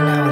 in know.